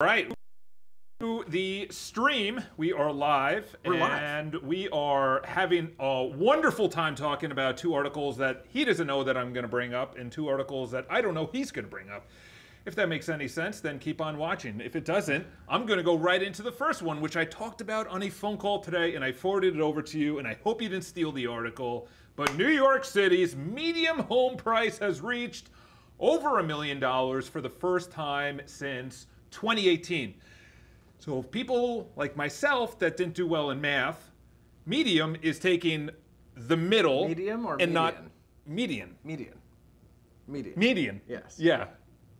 All right. To the stream, we are live, We're live. and we are having a wonderful time talking about two articles that he doesn't know that I'm going to bring up, and two articles that I don't know he's going to bring up. If that makes any sense, then keep on watching. If it doesn't, I'm going to go right into the first one, which I talked about on a phone call today, and I forwarded it over to you, and I hope you didn't steal the article. But New York City's medium home price has reached over a million dollars for the first time since 2018. So if people like myself that didn't do well in math, medium is taking the middle Medium or and not median? median. Median. Median. Median. Yes. Yeah.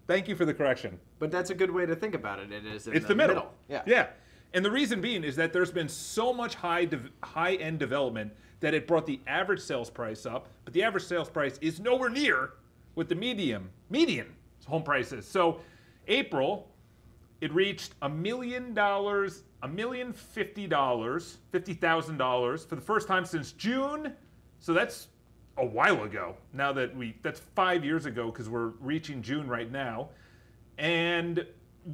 Thank you for the correction. But that's a good way to think about it. It is in It's the, middle. Yeah. Yeah. And the reason being is that there's been so much high high end development that it brought the average sales price up, but the average sales price is nowhere near what the medium median home price is. So April, it reached a million dollars, a million fifty dollars, fifty thousand dollars for the first time since June. So that's a while ago. Now that we that's five years ago because we're reaching June right now. And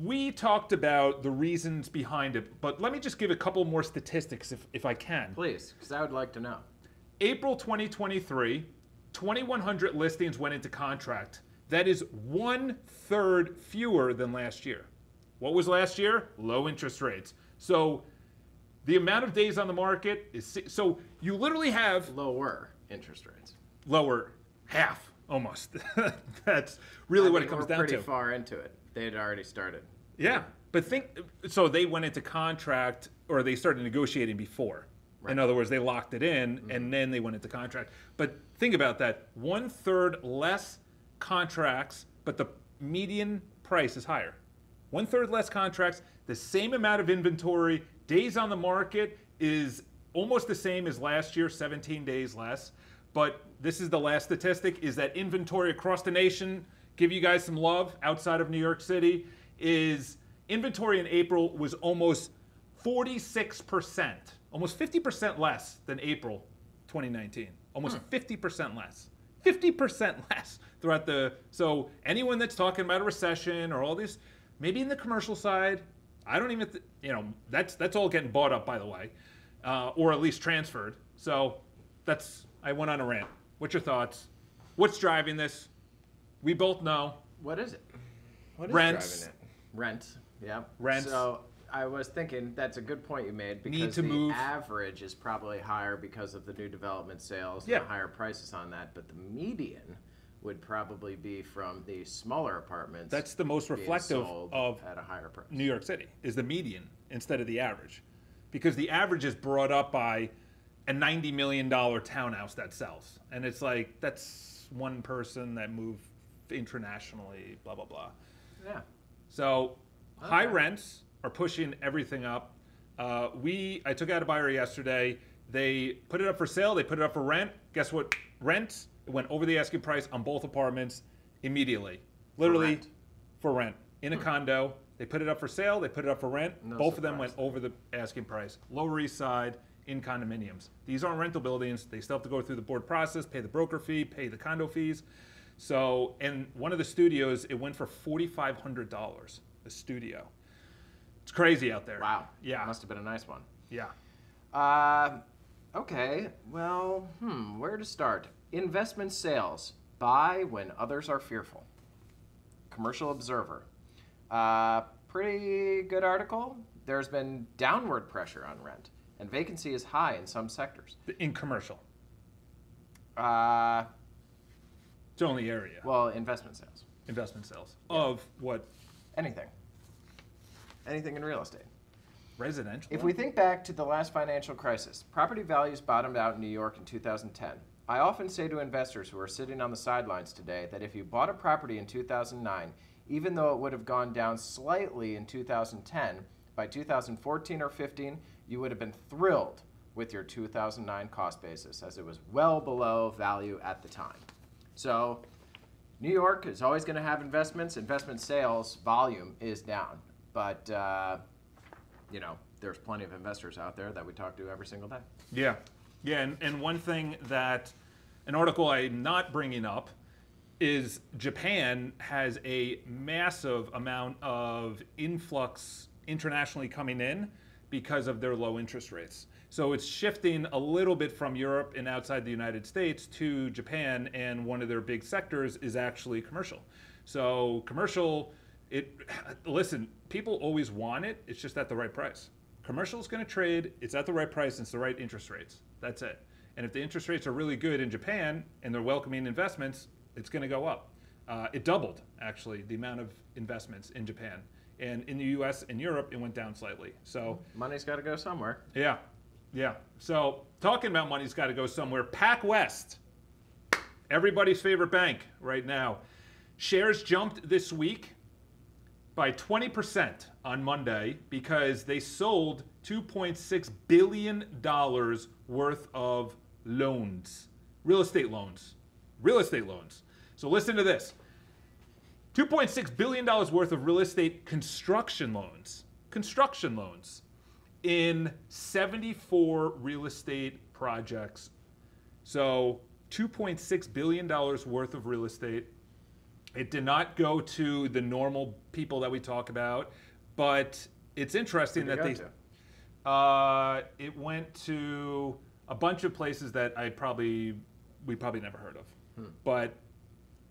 we talked about the reasons behind it, but let me just give a couple more statistics if, if I can. Please, because I would like to know. April 2023, 2,100 listings went into contract. That is one third fewer than last year. What was last year? Low interest rates. So the amount of days on the market is so you literally have Lower interest rates. lower half almost. That's really I what it comes we're down pretty to. far into it. They had already started. Yeah, but think so they went into contract or they started negotiating before. In other words, they locked it in and mm-hmm. then they went into contract. But think about that: one third less contracts, but the median price is higher. One third less contracts, the same amount of inventory, days on the market is almost the same as last year, 17 days less. But this is the last statistic: is that inventory across the nation? Give you guys some love outside of New York City. Is inventory in April was almost 46%, almost 50% less than April 2019. Almost hmm. 50% less. 50% less throughout the. So anyone that's talking about a recession or all this, maybe in the commercial side, I don't even, th- you know, that's that's all getting bought up by the way, uh, or at least transferred. So that's I went on a rant. What's your thoughts? What's driving this? We both know. What is it? What is Rents. driving it? Rent. Yeah. Rents. So I was thinking that's a good point you made because Need to the move. average is probably higher because of the new development sales Yeah. and the higher prices on that, but the median would probably be from the smaller apartments. That's the most being reflective sold of at a higher price. New York City is the median instead of the average. Because the average is brought up by a $90 million townhouse that sells. And it's like, that's one person that moved internationally, blah, blah, blah. Yeah. So high rents are pushing everything up. Uh, we, I took out a buyer yesterday. They put it up for sale. They put it up for rent. Guess what? Rent went over the asking price on both apartments immediately. Literally rent? for rent in a condo. They put it up for sale. They put it up for rent. No both of them went over the asking price. Lower East Side in condominiums. These aren't rental buildings. They still have to go through the board process, pay the broker fee, pay the condo fees. So, in one of the studios, it went for forty-five hundred dollars. A studio. It's crazy out there. Wow. Yeah. Must have been a nice one. Yeah. Uh, okay. Well, hmm, where to start? Investment sales. Buy when others are fearful. Commercial Observer. Uh, pretty good article. There's been downward pressure on rent, and vacancy is high in some sectors. In commercial. Uh, It's only area. well, investment sales. Investment sales of what Anything. Anything in real estate. residential. If we think back to the last financial crisis, property values bottomed out in New York in 2010. I often say to investors who are sitting on the sidelines today that if you bought a property in 2009, even though it would have gone down slightly in 2010, by 2014 or 15, you would have been thrilled with your 2009 cost basis as it was well below value at the time. So, New York is always going to have investments. Investment sales volume is down, but uh, you know there's plenty of investors out there that we talk to every single day. Yeah, yeah, and, and one thing that an article I'm not bringing up is Japan has a massive amount of influx internationally coming in because of their low interest rates. So it's shifting a little bit from Europe and outside the United States to Japan, and one of their big sectors is actually commercial. So commercial, it listen, people always want it. It's just at the right price. Commercial is going to trade. It's at the right price. And it's the right interest rates. That's it. And if the interest rates are really good in Japan and they're welcoming investments, it's going to go up. Uh, it doubled actually the amount of investments in Japan, and in the U.S. and Europe it went down slightly. So Money's got to go somewhere. yeah, yeah. So talking about money's got to go somewhere. PacWest, everybody's favorite bank right now, shares jumped this week by 20% on Monday because they sold 2.6 billion dollars worth of loans, real estate loans, real estate loans. So listen to this. $2.6 billion worth of real estate construction loans, construction loans in 74 real estate projects. So $2.6 billion worth of real estate. It did not go to the normal people that we talk about, but it's interesting that they. go Uh, it went to a bunch of places that I probably we probably never heard of, but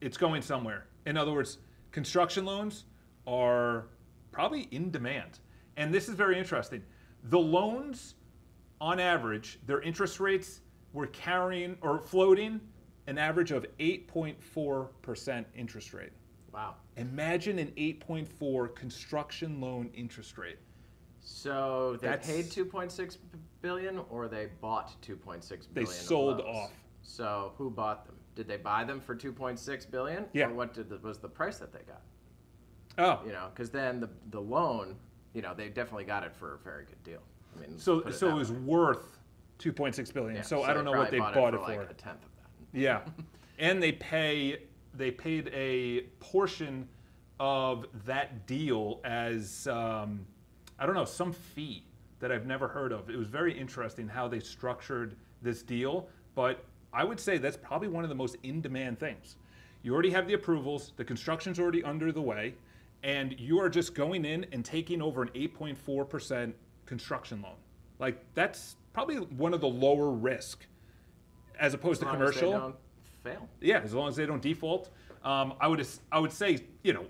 it's going somewhere. In other words, construction loans are probably in demand, and this is very interesting. The loans, on average, their interest rates were carrying or floating an average of 8.4% interest rate. Wow. Imagine an 8.4 construction loan interest rate. So they That's- paid 2.6 billion, or they bought 2.6 billion. They of sold off. So who bought them? Did they buy them for 2.6 billion? Yeah. Or what did the, was the price that they got? Oh, You know, because then the the loan, you know, they definitely got it for a very good deal. I mean, so put so that it was way. worth 2.6 billion. Yeah, so, I don't know what they bought, it it for. for. Like a tenth of that. Yeah, and they pay they paid a portion of that deal as um, I don't know some fee that I've never heard of. It was very interesting how they structured this deal, but I would say that's probably one of the most in-demand things. You already have the approvals, the construction's already under the way, and you are just going in and taking over an 8.4% construction loan. Like that's probably one of the lower risk as opposed As to long as they commercial. don't fail. Yeah, as long as they don't default. Um, I would I would say you know,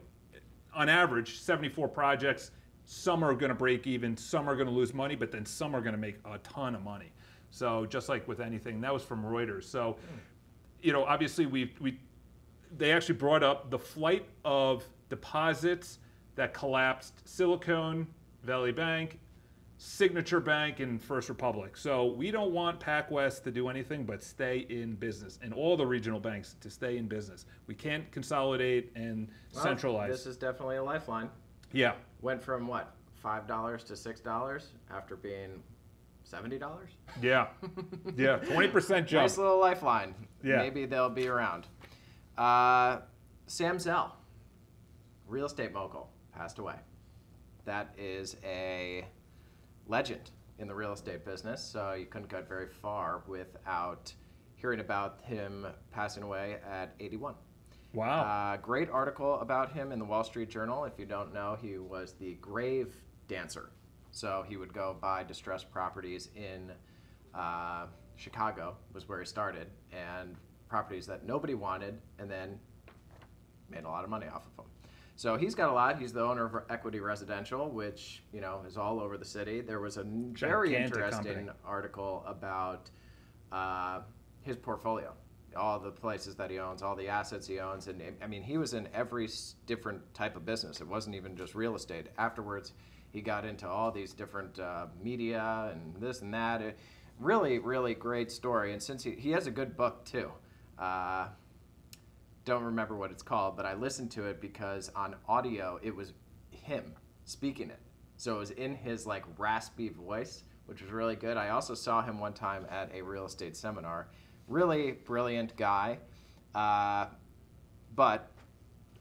on average, 74 projects. Some are going to break even, some are going to lose money, but then some are going to make a ton of money. So just like with anything, that was from Reuters. So, you know, obviously we we they actually brought up the flight of deposits that collapsed Silicon Valley Bank, Signature Bank, and First Republic. So we don't want PacWest to do anything but stay in business, and all the regional banks to stay in business. We can't consolidate and Well, centralize. This is definitely a lifeline. Yeah, Went from what five dollars to six dollars after being seventy dollars. yeah, yeah. Twenty percent jump. Nice little lifeline. Yeah. Maybe they'll be around. Uh, Sam Zell, real estate mogul, passed away. That is a legend in the real estate business, so you couldn't get very far without hearing about him passing away at 81. Wow. Uh, great article about him in the Wall Street Journal. If you don't know, he was the grave dancer. So he would go buy distressed properties in uh, Chicago, was where he started, and properties that nobody wanted, and then made a lot of money off of them. So he's got a lot. He's the owner of Equity Residential, which you know is all over the city. There was a very Gigantic interesting company. article about uh, his portfolio, all the places that he owns, all the assets he owns, and I mean he was in every different type of business. It wasn't even just real estate. Afterwards, he got into all these different uh, media and this and that. It, really, really great story. And since he, he has a good book too. Uh, don't remember what it's called, but I listened to it because on audio it was him speaking it. So it was in his like raspy voice, which was really good. I also saw him one time at a real estate seminar. Really brilliant guy. Uh, but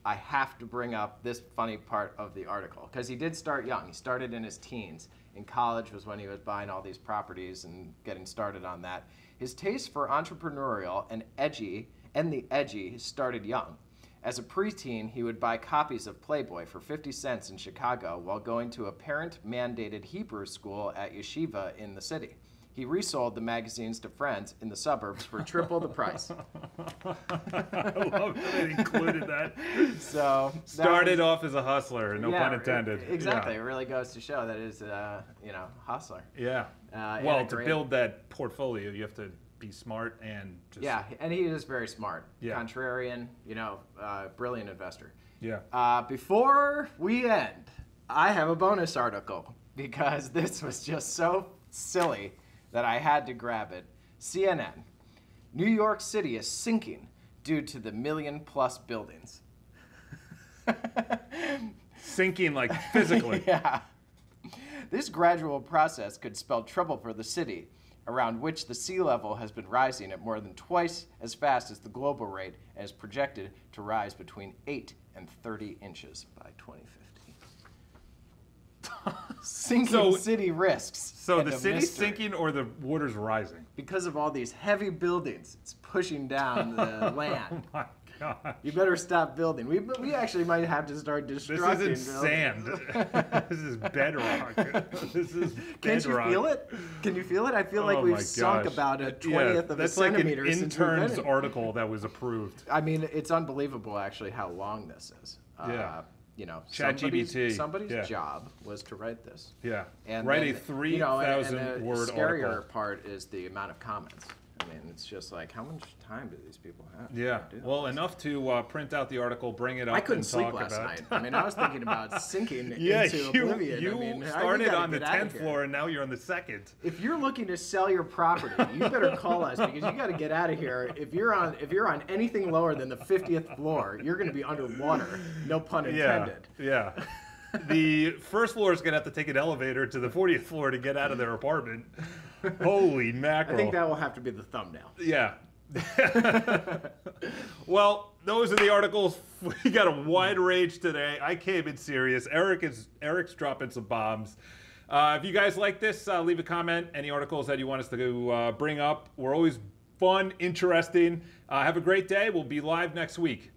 I have to bring up this funny part of the article because he did start young. He started in his teens. In college was when he was buying all these properties and getting started on that. His taste for entrepreneurial and edgy and the edgy started young. As a preteen, he would buy copies of Playboy for 50 cents in Chicago while going to a parent mandated Hebrew school at Yeshiva in the city. He resold the magazines to friends in the suburbs for triple the price. I love that they included that. So that Started was- off as a hustler, no yeah, pun intended. Exactly. It really goes to show that it's uh, you know hustler. Yeah. Uh, well, to build that portfolio, you have to be smart and just. Yeah, and he is very smart. Yeah. Contrarian, you know, uh, brilliant investor. Yeah. Uh, before we end, I have a bonus article because this was just so silly that I had to grab it. CNN New York City is sinking due to the million plus buildings. Sinking like physically. yeah. This gradual process could spell trouble for the city, around which the sea level has been rising at more than twice as fast as the global rate and is projected to rise between 8 and 30 inches by 2050. Sinking So- city risks. So the city's mystery. sinking or the water's rising? Because of all these heavy buildings, it's pushing down the land. My God. You better stop building. We, we actually might have to start This isn't buildings. sand. this is bedrock. This is bedrock. Can't you feel it? Can you feel it? I feel like Oh we've my sunk gosh. about a Yeah, twentieth of a centimeter. that's like an centimeter since we've been intern's article that was approved. I mean, it's unbelievable actually how long this is. Yeah. Uh, you know, ChatGPT, somebody's, somebody's yeah. job was to write this. Yeah. And Write then, a three you know, and- thousand the word scarier article. part is the amount of comments. I mean, it's just like how much time do these people have? Yeah. Well, enough to uh, print out the article, bring it up, I couldn't and sleep talk last about. night. I mean, I was thinking about sinking yeah, into you oblivion. you I mean, started on the tenth floor, and now you're on the second. If you're looking to sell your property, you better call us because you got to get out of here. If you're on if you're on anything lower than the 50th floor, you're going to be underwater. No pun intended. Yeah. Yeah. the first floor is gonna have to take an elevator to the 40th floor to get out of their apartment. Holy mackerel! I think that will have to be the thumbnail. Yeah. well, those are the articles. We got a wide range today. I came in serious. Eric is Eric's dropping some bombs. Uh, if you guys like this, uh, leave a comment. Any articles that you want us to uh, bring up, we're always fun, interesting. Uh, have a great day. We'll be live next week.